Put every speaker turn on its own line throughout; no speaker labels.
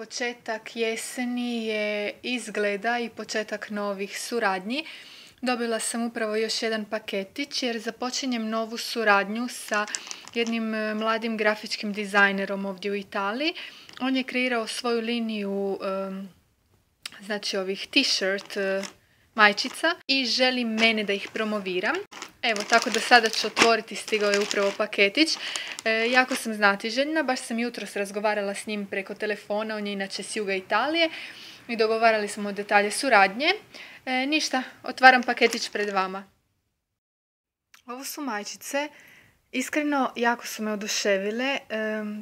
početak jeseni je izgleda i početak novih suradnji. Dobila sam upravo još jedan paketić jer započinjem novu suradnju sa jednim e, mladim grafičkim dizajnerom ovdje u Italiji. On je kreirao svoju liniju znači ovih t-shirt e, majčica i želi mene da ih promoviram. Evo, tako da sada ću otvoriti, stigao je upravo paketić. E, jako sam znatiželjna, baš sam jutros razgovarala s njim preko telefona, on je inače s juga Italije i dogovarali smo detalje suradnje. E, ništa, otvaram paketić pred vama. Ovo su majčice. Iskreno, jako su me oduševile. E,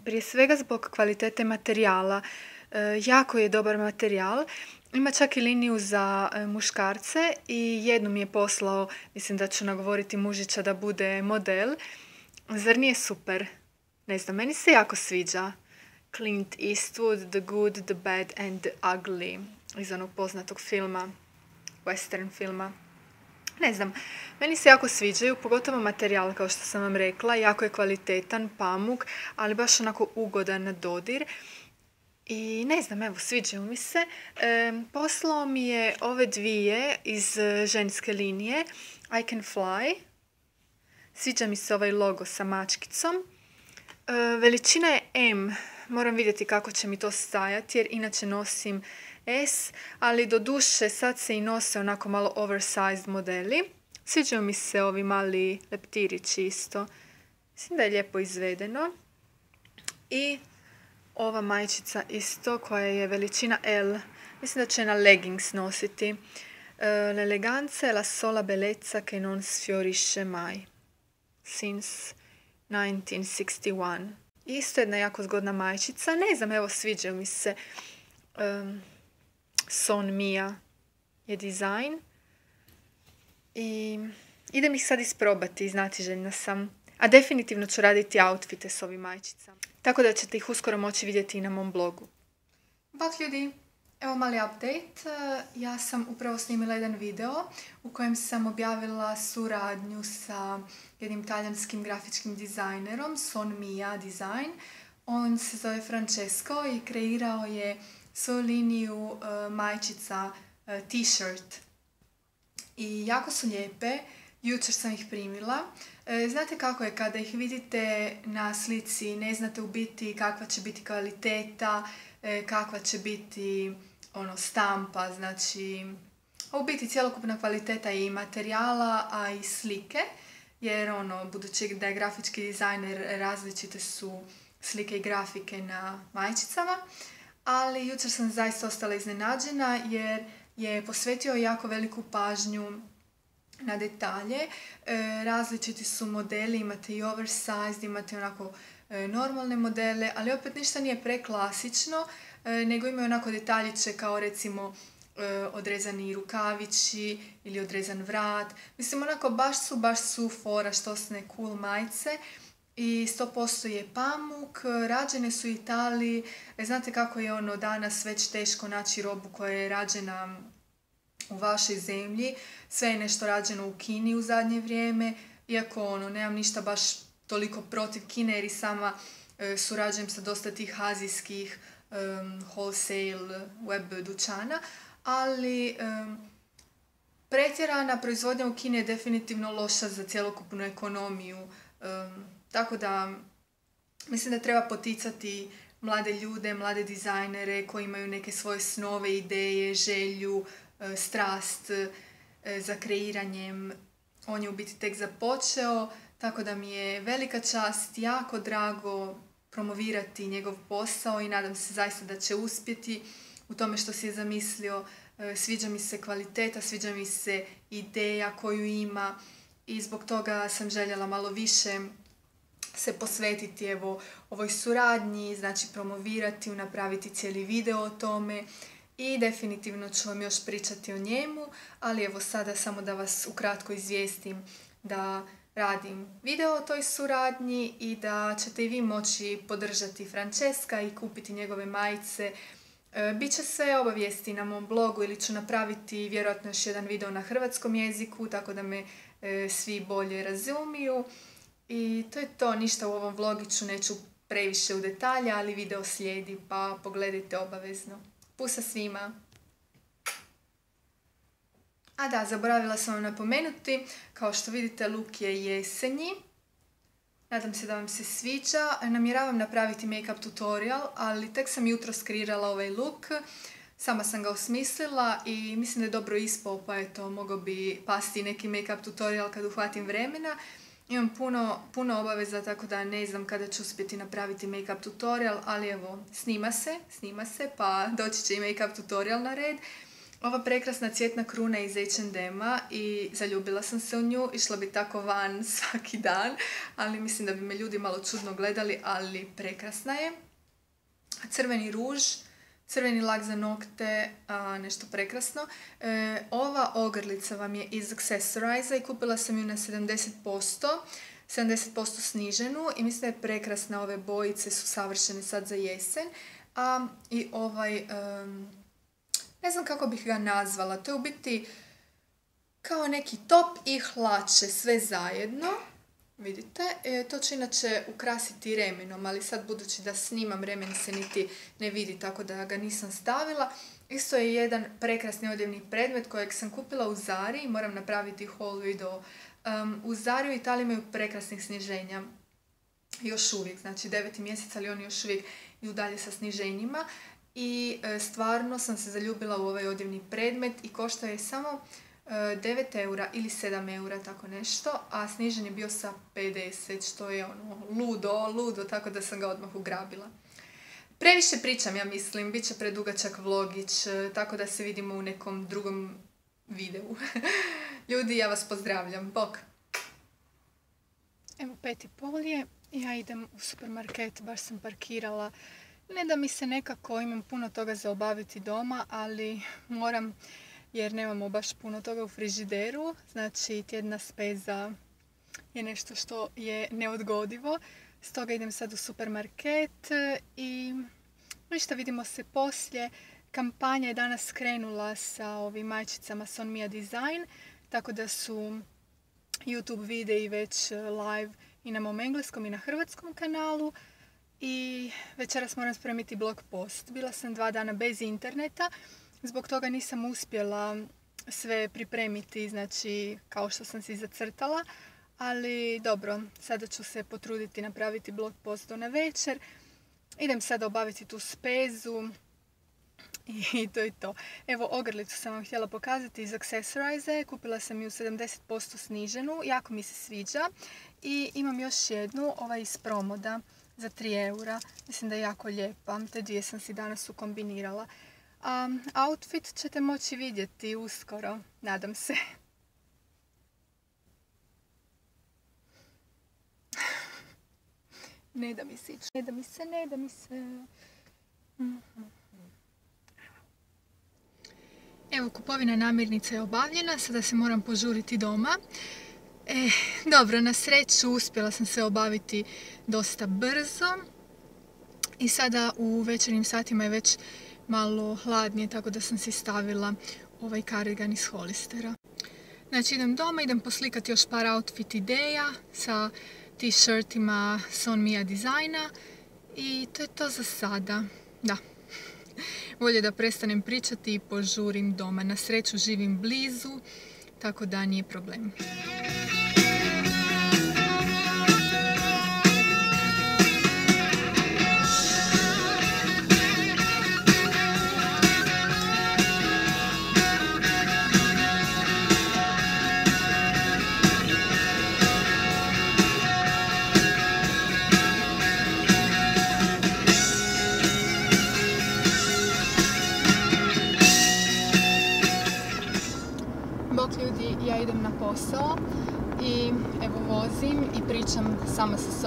prije svega zbog kvalitete materijala. E, jako je dobar materijal. Ima čak i liniju za e, muškarce i jednu mi je poslao, mislim da ću nagovoriti mužića da bude model. Zar nije super? Ne znam, meni se jako sviđa. Clint Eastwood, The Good, The Bad and The Ugly iz onog poznatog filma, western filma. Ne znam, meni se jako sviđaju, pogotovo materijal kao što sam vam rekla, jako je kvalitetan, pamuk, ali baš onako ugodan na dodir. I ne znam, evo, sviđaju mi se. E, poslao mi je ove dvije iz e, ženske linije. I can fly. Sviđa mi se ovaj logo sa mačkicom. E, veličina je M. Moram vidjeti kako će mi to stajati jer inače nosim S. Ali do duše sad se i nose onako malo oversized modeli. Sviđaju mi se ovi mali leptirići isto. Mislim da je lijepo izvedeno. I ova majčica isto koja je veličina L. Mislim da će na leggings nositi. L'eleganza è la sola bellezza che non sfiorisce mai. Since 1961. Isto jedna jako zgodna majčica. Ne znam, evo sviđaju mi se. Son Mia je dizajn. I idem ih sad isprobati, znati željna sam. A definitivno ću raditi outfite s ovim majčicama. Tako da ćete ih uskoro moći vidjeti i na mom blogu. Bak ljudi, evo mali update. Ja sam upravo snimila jedan video u kojem sam objavila suradnju sa jednim talijanskim grafičkim dizajnerom, Son Mia Design. On se zove Francesco i kreirao je svoju liniju e, majčica e, t-shirt. I jako su lijepe. Jučer sam ih primila. E, znate kako je kada ih vidite na slici, ne znate u biti kakva će biti kvaliteta, e, kakva će biti ono stampa, znači u biti cjelokupna kvaliteta i materijala, a i slike, jer ono, budući da je grafički dizajner, različite su slike i grafike na majčicama, ali jučer sam zaista ostala iznenađena jer je posvetio jako veliku pažnju na detalje. E, različiti su modeli, imate i oversized, imate onako e, normalne modele, ali opet ništa nije preklasično, e, nego imaju onako detaljiće kao recimo odrezani rukavići ili odrezan vrat. Mislim, onako baš su, baš su fora štosne cool majice i 100% je pamuk, rađene su u Italiji, znate kako je ono danas već teško naći robu koja je rađena u vašoj zemlji. Sve je nešto rađeno u Kini u zadnje vrijeme, iako ono, nemam ništa baš toliko protiv Kine jer i sama e, surađujem sa dosta tih azijskih wholesale web dućana, ali pretjerana proizvodnja u Kini je definitivno loša za cjelokupnu ekonomiju. tako da mislim da treba poticati mlade ljude, mlade dizajnere koji imaju neke svoje snove, ideje, želju, E, strast e, za kreiranjem. On je u biti tek započeo, tako da mi je velika čast, jako drago promovirati njegov posao i nadam se zaista da će uspjeti u tome što si je zamislio. E, sviđa mi se kvaliteta, sviđa mi se ideja koju ima i zbog toga sam željela malo više se posvetiti evo ovoj suradnji, znači promovirati, napraviti cijeli video o tome i definitivno ću vam još pričati o njemu, ali evo sada samo da vas ukratko izvijestim da radim video o toj suradnji i da ćete i vi moći podržati Francesca i kupiti njegove majice. E, Biće sve obavijesti na mom blogu ili ću napraviti vjerojatno još jedan video na hrvatskom jeziku, tako da me e, svi bolje razumiju. I to je to, ništa u ovom vlogiću neću previše u detalje, ali video slijedi pa pogledajte obavezno. Pusa svima! A da, zaboravila sam vam napomenuti, kao što vidite luk je jesenji. Nadam se da vam se sviđa. Namjeravam napraviti make-up tutorial, ali tek sam jutro skrirala ovaj look. Sama sam ga osmislila i mislim da je dobro ispao, pa eto, mogao bi pasti neki make-up tutorial kad uhvatim vremena. Imam puno, puno obaveza, tako da ne znam kada ću uspjeti napraviti make-up tutorial, ali evo, snima se, snima se, pa doći će i make-up tutorial na red. Ova prekrasna cvjetna kruna iz H&M-a i zaljubila sam se u nju, išla bi tako van svaki dan, ali mislim da bi me ljudi malo čudno gledali, ali prekrasna je. Crveni ruž, crveni lak za nokte, nešto prekrasno. E, ova ogrlica vam je iz Accessorize i kupila sam ju na 70%. 70% sniženu i mislim da je prekrasna, ove bojice su savršene sad za jesen. A, I ovaj ne znam kako bih ga nazvala, to je u biti kao neki top i hlače sve zajedno. Vidite, e, to će inače ukrasiti remenom, ali sad budući da snimam remen se niti ne vidi, tako da ga nisam stavila. Isto je jedan prekrasni odjevni predmet kojeg sam kupila u Zari i moram napraviti haul video. u Zari u Italiji imaju prekrasnih sniženja. Još uvijek, znači deveti mjesec, ali oni još uvijek idu dalje sa sniženjima i e, stvarno sam se zaljubila u ovaj odjevni predmet i košta je samo 9 e, eura ili 7 eura, tako nešto, a snižen je bio sa 50, što je ono ludo, ludo, tako da sam ga odmah ugrabila. Previše pričam, ja mislim, bit će predugačak vlogić, e, tako da se vidimo u nekom drugom videu. Ljudi, ja vas pozdravljam, bok! Evo pet i pol je, ja idem u supermarket, baš sam parkirala ne da mi se nekako imam puno toga za obaviti doma, ali moram jer nemamo baš puno toga u frižideru. Znači tjedna speza je nešto što je neodgodivo. Stoga idem sad u supermarket i ništa vidimo se poslije. Kampanja je danas krenula sa ovim majčicama Son Mia Design, tako da su YouTube videi već live i na mom engleskom i na hrvatskom kanalu i večeras moram spremiti blog post. Bila sam dva dana bez interneta, zbog toga nisam uspjela sve pripremiti, znači kao što sam si zacrtala, ali dobro, sada ću se potruditi napraviti blog post na večer. Idem sada obaviti tu spezu i to je to. Evo, ogrlicu sam vam htjela pokazati iz Accessorize. Kupila sam ju 70% sniženu, jako mi se sviđa. I imam još jednu, ovaj iz Promoda za 3 eura. Mislim da je jako lijepa. Te dvije sam si danas ukombinirala. A outfit ćete moći vidjeti uskoro. Nadam se. ne da mi se Ne da mi se, ne da mi se. Evo, kupovina namirnica je obavljena. Sada se moram požuriti doma. E, dobro, na sreću uspjela sam se obaviti dosta brzo. I sada u večernjim satima je već malo hladnije, tako da sam si stavila ovaj karigan iz Holistera. Znači idem doma, idem poslikati još par outfit ideja sa t-shirtima Son Mia dizajna i to je to za sada. Da, bolje da prestanem pričati i požurim doma. Na sreću živim blizu, tako da nije problem.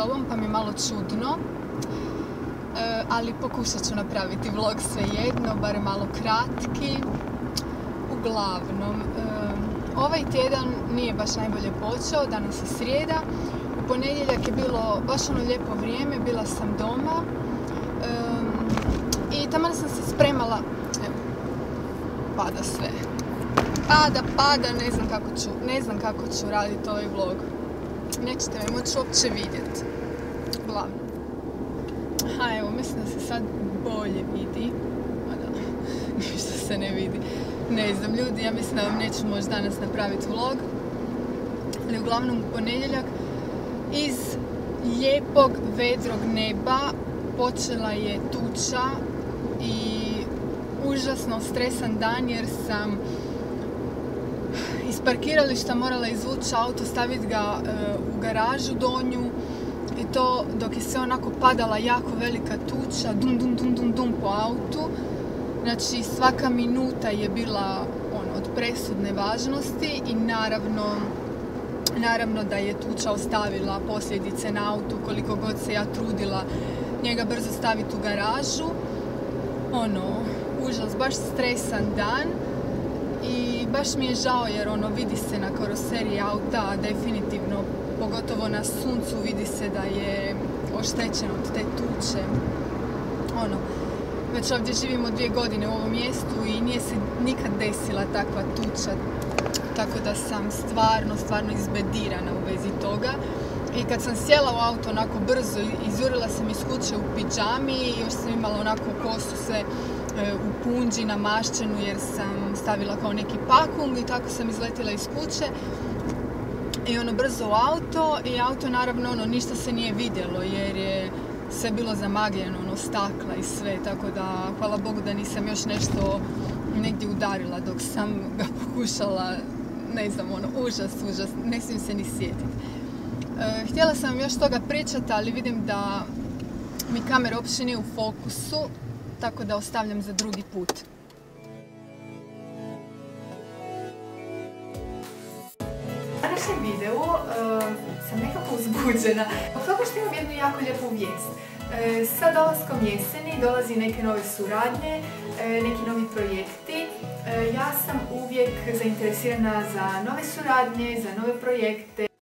Sobom pa mi je malo čudno. E, ali pokušat ću napraviti vlog svejedno, bar malo kratki. Uglavnom, e, ovaj tjedan nije baš najbolje počeo, danas je srijeda. U ponedjeljak je bilo baš ono lijepo vrijeme, bila sam doma. E, I tamo sam se spremala, evo, pada sve pada, pada, ne znam kako ću, ne znam kako ću raditi ovaj vlog. Nećete me moći uopće vidjeti. Glavno. Ha, evo, mislim da se sad bolje vidi. Ma da, ništa se ne vidi. Ne znam, ljudi, ja mislim da vam neću možda danas napraviti vlog. Ali uglavnom u ponedjeljak iz lijepog vedrog neba počela je tuča i užasno stresan dan jer sam iz parkirališta morala izvući auto, staviti ga e, u garažu donju i to dok je se onako padala jako velika tuča, dum dum dum dum dum po autu. Znači svaka minuta je bila ono, od presudne važnosti i naravno Naravno da je tuča ostavila posljedice na autu koliko god se ja trudila njega brzo staviti u garažu. Ono, užas, baš stresan dan i baš mi je žao jer ono vidi se na karoseriji auta definitivno, pogotovo na suncu vidi se da je oštećen od te tuče. Ono, već ovdje živimo dvije godine u ovom mjestu i nije se nikad desila takva tuča tako da sam stvarno, stvarno izbedirana u vezi toga. I kad sam sjela u auto onako brzo, izurila sam iz kuće u pidžami i još sam imala onako kosu sve e, u punđi namašćenu jer sam stavila kao neki pakung i tako sam izletila iz kuće. I ono brzo u auto i auto naravno ono ništa se nije vidjelo jer je sve bilo zamagljeno, ono stakla i sve, tako da hvala Bogu da nisam još nešto negdje udarila dok sam ga pokušala ne znam, ono, užas, užas, ne smijem se ni sjetiti. E, htjela sam još toga pričati, ali vidim da mi kamera uopće nije u fokusu, tako da ostavljam za drugi put. U današnjem videu e, sam nekako uzbuđena, toga što imam jednu jako lijepu vijest. E, sa dolaskom jeseni dolazi neke nove suradnje, neki novi projekti E, ja sam uvijek zainteresirana za nove suradnje, za nove projekte.